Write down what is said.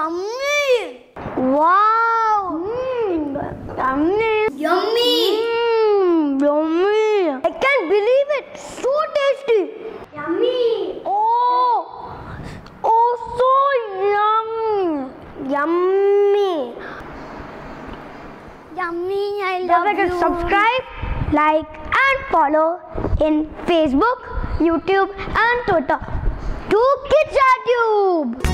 Yummy! Wow! Yummy! Yummy! Mm, yummy! I can't believe it! So tasty! Yummy! Oh! Oh, so yummy! Yummy! Yummy! I love Don't forget you. to subscribe, like, and follow in Facebook, YouTube, and Twitter. To Kids Tube.